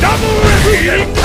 Double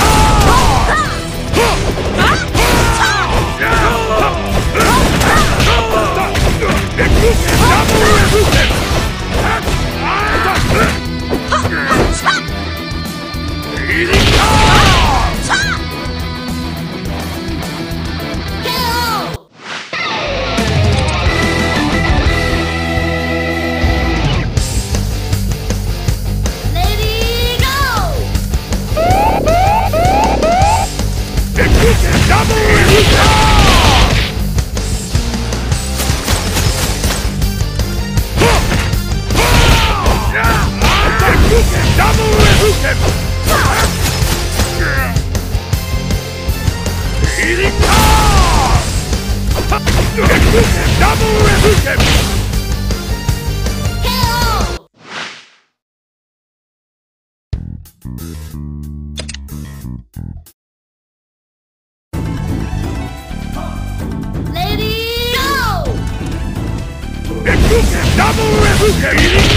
Double revolution!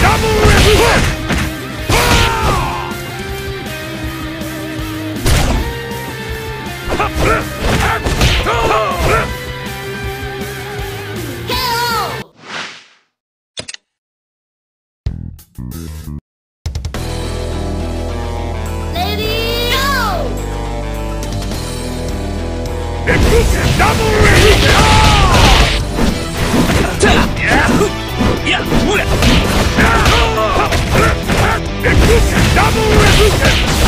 Double rip! Lucan!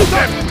KO!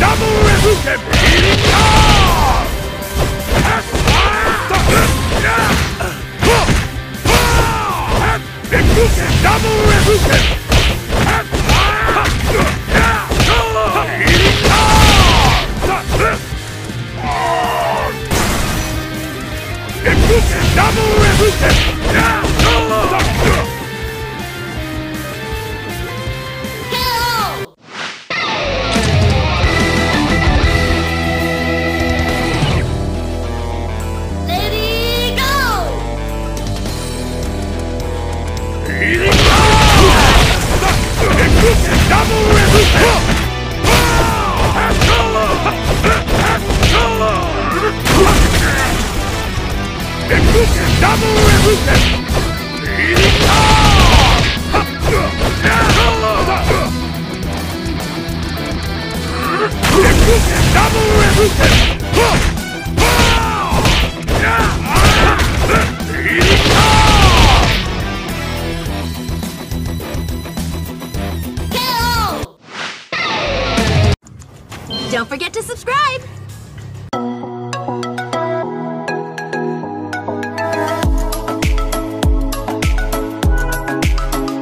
Double Rebuken! Double Rebuken!